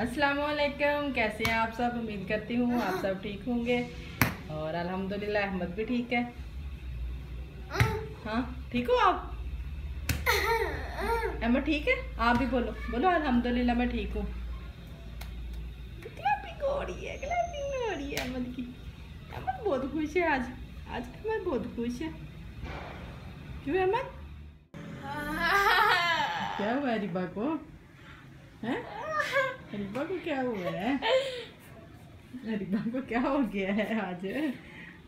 अस्सलाम वालेकुम कैसे हैं आप सब? उम्मीद करती हूँ आप सब ठीक होंगे। और अल्हम्दुलिल्लाह अहमद भी ठीक है। हाँ ठीक हो आप? अहमद ठीक है? आप भी बोलो। बोलो अल्हम्दुलिल्लाह मैं ठीक हूँ। क्लैपिंग हो रही है क्लैपिंग हो रही है अहमद की। अहमद बहुत खुश है आज। आज अहमद बहुत खुश है। क्यों अहमद? क्या हुआ है रिबा को हैं? रिबा को क्या हुआ है? रिबा को क्या हो गया है आज?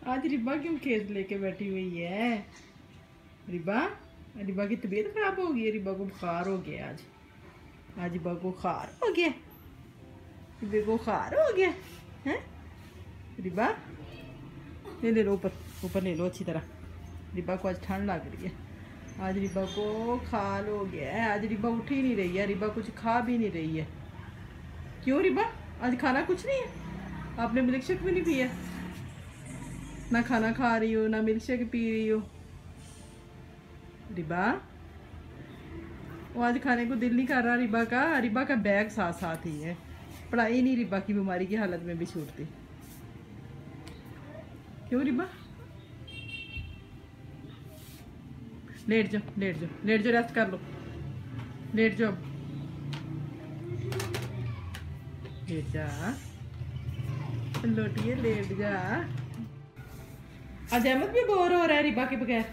आज रिबा क्यों खेत लेके बैठी हुई है? रिबा रिबा की तबीयत खराब हो गई है? रिबा को बुखार हो गया आज। आज रिबा को बुखार हो गया। रिबे को बुखार हो गया, है? रिबा ले ले लो ऊपर ऊपर ले लो अच्छी तरह। रिबा को आज ठंड लग रही है। आज रिबा को खाल हो गया है। आज रिबा उठ ही नहीं रही है। रिबा कुछ खा भी नहीं रही है। क्यों रिबा? आज खाना कुछ नहीं है। आपने मिल्क शेक भी नहीं पिया। ना खाना खा रही हो, ना मिल्क शेक पी रही हो। रिबा? वो आज खाने को दिल नहीं कर रहा रिबा का। रिबा का बैग साथ साथ ही है। पढ़ाई नहीं रिबा की बीमारी की हालत में भी छूटती क्यों रिबा? लेट जाओ लेट जाओ लेट जाओ रेस्ट कर लो। लेट जाओ जा लोटिए लेट जा आज अहमद भी बोर हो रहा है रिबा के बगैर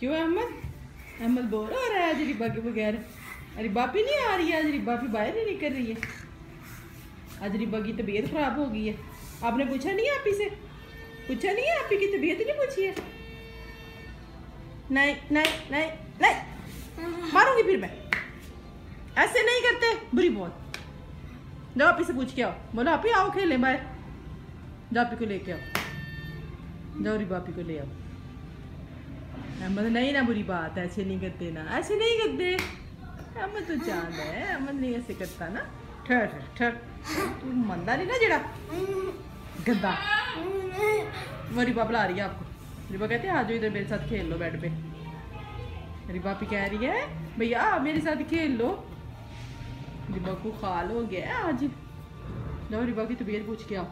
क्यों अहमद अहमद बोर हो रहा है आज रिबा के बगैर रिबा भी नहीं आ रही है आज रिबा भी बाहर ही नहीं निकल रही है आज रिबा की तबीयत खराब हो गई है आपने पूछा नहीं आप ही से पूछा नहीं है आप ही की तबीयत नहीं पूछी है नहीं नहीं नहीं नहीं मारूँगी फिर मैं ऐसे नहीं करते बुरी बहुत जाओ आप से पूछ के आओ। बोलो, आप ही आओ, खेलें बाहर जाओ आपी को लेके आओ। जाओ री बापी को ले आओ। अहमद नहीं ना बुरी बात, ऐसे नहीं करते ना, ऐसे नहीं करते। अहमद तो चाँद है अहमद नहीं ऐसे करता ना। ठहर ठहर। तू मंदा नहीं ना जेड़ा। गंदा। वो रिबा बुला रही है आपको। रिबा कहते हैं, आ जाओ इधर मेरे साथ खेल लो बेड पे। रिबा भी कह रही है, भैया, मेरे साथ खेल लो। रिबा को खाल, हो गया। आज जाओ रिबा की तबीयत पूछ के आओ।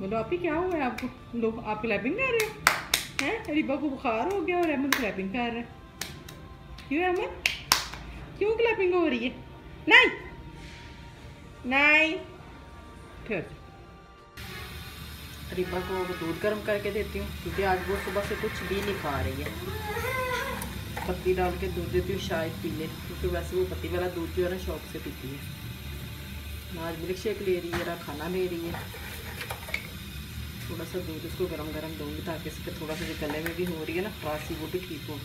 बोलो, आप ही क्या हुआ है आपको? लो आप क्लैपिंग कर रहे हो? हैं? रिबा को बुखार हो गया और अहमद क्लैपिंग कर रहा क्यों अहमद क्यों क्लैपिंग हो रही है? नहीं! नहीं! फिर। रिबा को दूध गर्म करके देती हूँ, क्योंकि आज वो सुबह से कुछ भी नहीं खा रही है। पत्ती डाल के दूध देती हूँ, शायद पी ले क्योंकि वैसे वो पत्ती वाला दूध जो है ना, शौक से पीती है। आज मिल्क शेक ले रही है, ना खाना ले रही है। थोड़ा सा दूध उसको गरम गरम दूँगी ताकि इसके थोड़ा सा जो गले में भी हो रही है ना खांसी वो भी ठीक हो।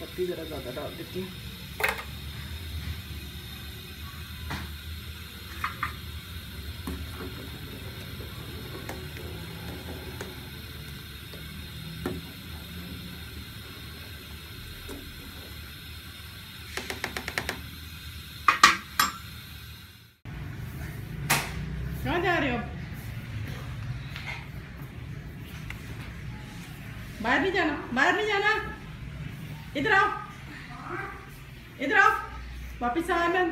पत्ती ज़रा ज़्यादा डाल देती हूँ कहाँ जा रहे हो बाहर नहीं जाना, बाहर नहीं जाना। इधर आओ इधर आओ। वापिस आ मैं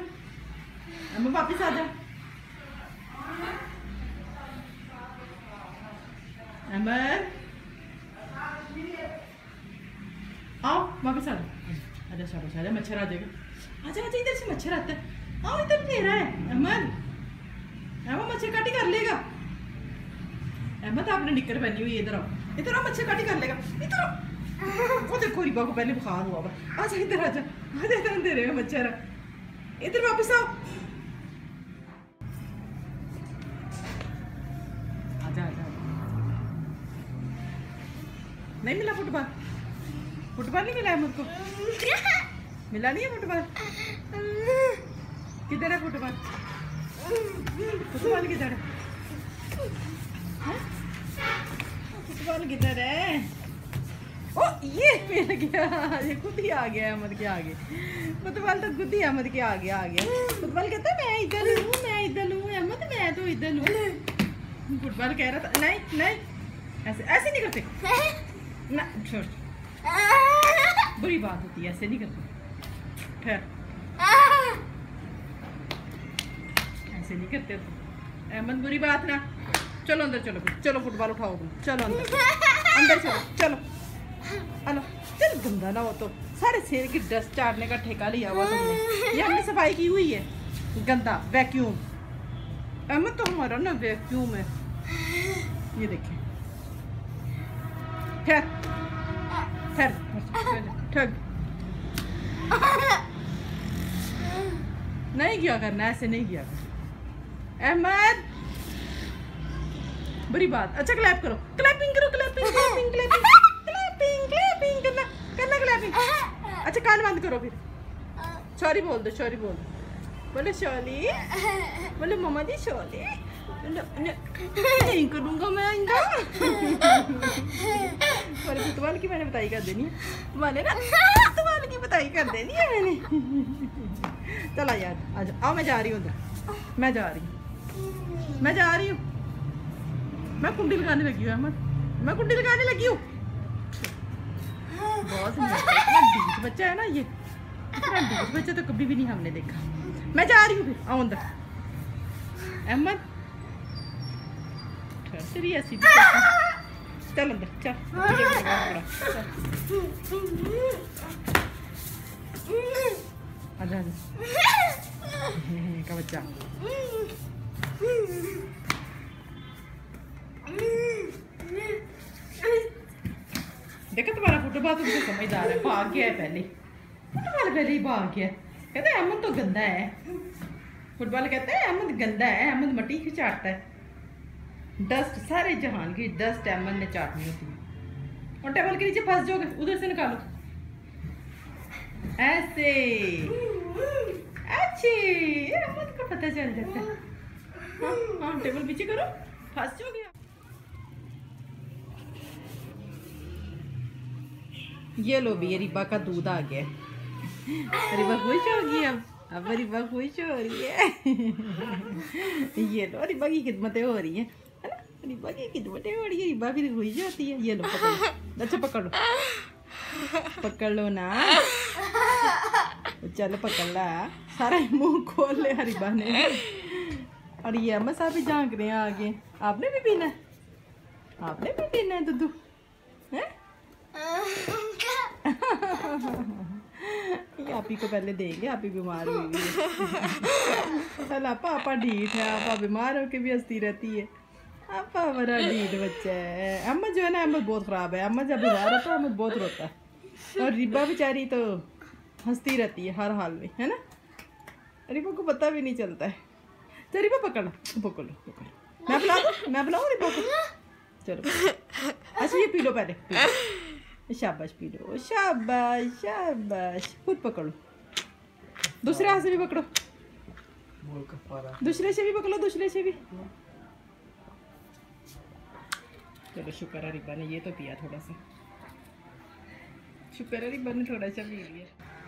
अम्मा वापिस आ जा आओ, वापिस आ जा आजा शाबाश आजा मच्छर आ जाएगा। इधर से मच्छर आता है। आओ, इधर मेरा है। अमन अहमद मच्छर काटी, कर लेगा। अहमद आपने निकर पहनी हुई इधर आओ। इधर आओ मच्छर काटी कर लेगा। इधर वो देखो, रिबा को पहले बुखार हुआ हुआ। आजा इधर आजा आजा इधर दे रहे मच्छर इधर वापस आओ। आजा आजा नहीं मिला फुटबॉल? फुटबॉल नहीं मिला अहमद को मिला नहीं है फुटबॉल? किधर है फुटबॉल? फुटबॉल किधर है? फुटबॉल किधर है? ओ, ये मिल गया, ये खुद ही आ गया अहमद के आगे। फुटबॉल तो खुद ही अहमद के आगे आ गया। फुटबॉल कहता मैं इधर हूँ, मैं इधर हूँ, अहमद, मैं तो इधर हूँ। फुटबॉल कह रहा था, नहीं नहीं। ऐसे ऐसे नहीं करते। ना, छोड़। बुरी बात होती है, ऐसे नहीं करते। ठहर। ऐसे नहीं करते अहमद, बुरी बात ना। चलो अंदर चलो चलो फुटबॉल उठाओ तुम। चलो अंदर। अंदर चलो चलो। हेलो, चल गंदा ना हो तो। सारे शेर की डस्ट चाटने का ठेका लिया हुआ तुमने। ये हमने सफ़ाई की हुई है। गंदा वैक्यूम अहमद तो हमारा ना वैक्यूम है। ये देखें। ठहर। ठहर। नहीं किया करना, ऐसे नहीं किया करना। अहमद! बुरी बात। अच्छा क्लैप करो। क्लैपिंग करो clapping clapping clapping clapping clapping करना करना क्लैपिंग अच्छा कान बंद करो फिर। सॉरी बोल दो सॉरी बोल दो। बोलो शोली बोलो मम्मा जी शोली नहीं करूँगा मैं आइंदा पर फुटबॉल की मैंने बताई कर देनी मैंने ना फुटबॉल की बताई कर देनी है मैंने। चला यार आ जाओ आओ मैं जा रही हूँ उधर। मैं जा रही हूँ। मैं जा रही हूँ। मैं कुंडी लगाने लगी हूँ, अहमद। मैं कुंडी लगाने लगी हूँ। बहुत बच्चा है ना ये। बच्चा तो कभी भी नहीं हमने देखा। मैं जा रही हूँ फिर, आओ अंदर। अहमद तेरी ऐसी चल अंदर, चल। आजा का बच्चा? देखा तुम्हारा फुटबॉल तुमसे समझदार है, भाग गया है पहले। फुटबॉल पहले ही भाग गया कहते अहमद तो गंदा है। फुटबॉल कहते हैं, अहमद गंदा है, अहमद मट्टी ही चाटता है। डस्ट सारे जहान की डस्ट अहमद ने चाटनी होती है। और टेबल के नीचे फंस जाओगे, उधर से निकालो। ऐसे। अच्छे। अहमद को पता चल जाता है। हाँ हाँ टेबल पीछे करो। फंस जाओगे ये लो भी रिबा का दूध आ गया। रिबा खुश हो गई अब? अब रिबा खुश हो रही है। ये लो, रिबा की खिदमतें हो रही है। है रिबा की खिदमतें हो रही है, रिबा फिर खुश होती है। ये लो, पकड़ो अच्छा पकड़ पकड़ लो ना। चलो, पकड़ ला। सारा मुँह खोल ले रिबा ने। और ये अम्मा साहब भी झाँक रहे हैं आगे। आपने भी पीना आपने भी पीना है दूध आपी को पहले देंगे आपी बीमार हुई है चल पापा ढीठ है आपा बीमार होके भी हंसती रहती है। आपा बड़ा ढीठ बच्चा है। अम्मा जो है ना अहमद बहुत ख़राब है। अम्मा जब बीमार होता है अहमद बहुत रोता है। और रिबा बेचारी तो हंसती रहती है हर हाल में है ना? रिबा को पता भी नहीं चलता है। चल रिबा पकड़ लो पकड़ लो। पकड़ मैं बुला दूँ मैं बुलाऊँ रिबा को? चलो। अच्छा ये पी लो पहले शाबाश पी लो शाबाश शाबाश. खुद पकड़ो. दूसरे हाथ से भी पकड़ो. दूसरे से भी पकड़ो दूसरे से भी चलो शुक्र है रिबा ने ये तो पिया थोड़ा सा शुक्र है रिबा ने थोड़ा सा पी लिया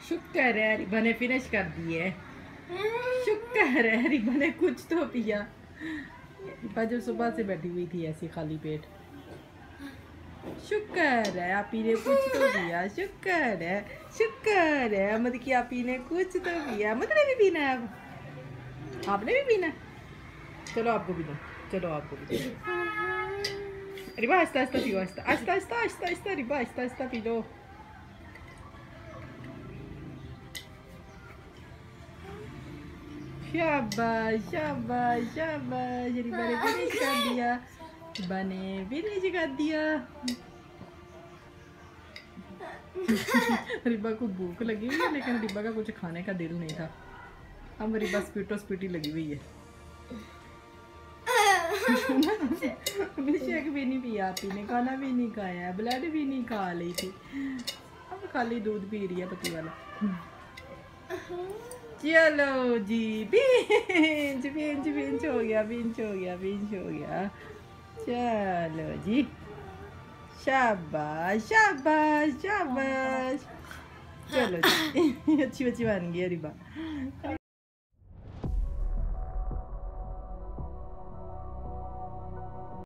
शुक्र है रिबा ने फिनिश कर दिए. शुक्र है रिबा ने कुछ तो पिया. रिबा जो सुबह से बैठी हुई थी ऐसी खाली पेट. शुक्र है, आप ही ने कुछ तो पिया, शुक्र है शुक्र है। अहमद की आप ही ने कुछ तो पिया। अहमद ने भी पीना है आपने भी पीना चलो आपको भी दो। चलो आपको भी दो। रिबा आहिस्ता आहिस्ता पियो आहिस्ता आहिस्ता आहिस्ता आहिस्ता आहिस्ता रिबा आहिस्ता आहिस्ता पी लो। शाबाश शाबाश शाबाश। रिबा ने फिनिश कर दिया रिबा ने फिनिश कर दिया। रिबा को भूख लगी हुई है लेकिन रिबा का कुछ खाने का दिल नहीं था। अब रिबा स्पीटो स्पीटी लगी हुई है। शेक भी नहीं पिया पीने खाना भी नहीं खाया ब्लड भी नहीं खा ली थी। अब खाली दूध पी रही है पति वाला। चलो जी बिंच बिंच बिंच हो गया बिंच हो गया बिंच हो गया। चलो जी। शाबाश शाबाश शाबाश। चलो जी। अच्छी अच्छी बन गई रिबा